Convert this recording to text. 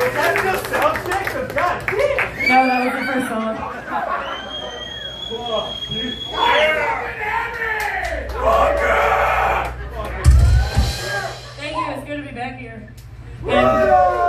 Was that just sound check? 'Cause God damn! No, that was the first song. Whoa, you- Thank you. It's good to be back here. And